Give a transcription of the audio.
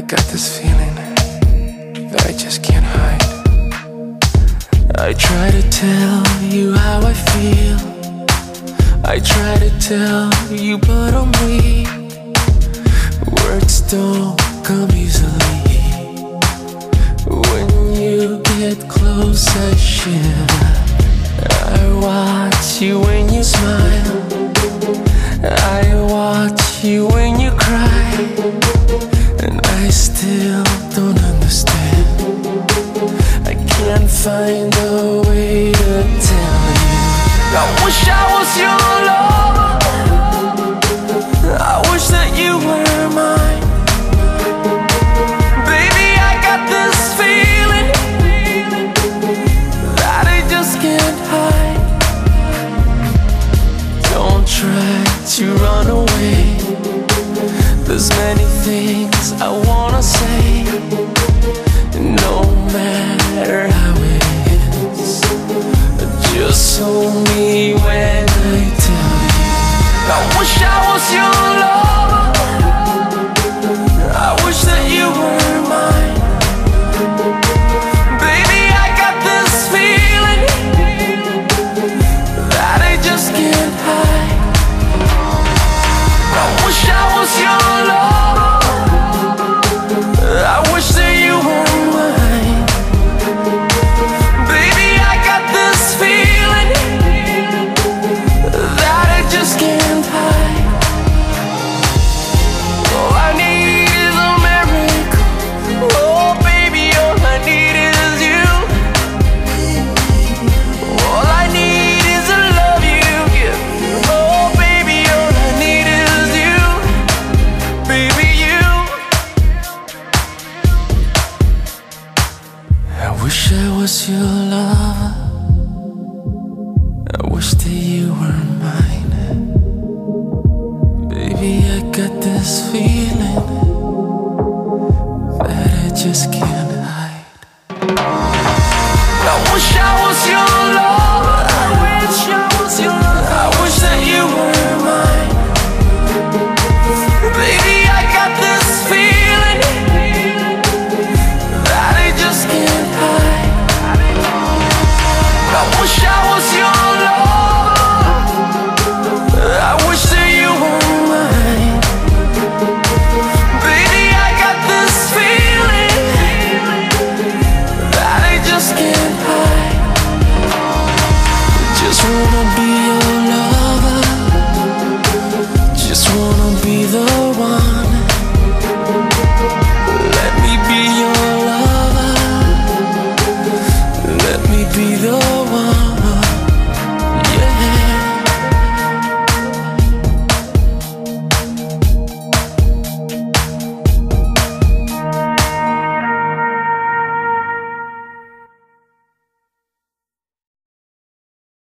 I got this feeling that I just can't hide. I try to tell you how I feel. I try to tell you, but I'm weak. Words don't come easily. When you get close, I shiver. I watch you when you smile. I watch you when you cry. I still don't understand. I can't find a way to tell you. I wish I was your lover. I wish that you were mine. Baby, I got this feeling that I just can't hide. Don't try to run away. There's many things I wanna say. No matter how it ends, just hold me when I tell you. I wish I was your lover. was your love? I wish that you were mine. Baby, I got this feeling that I just can't hide. be the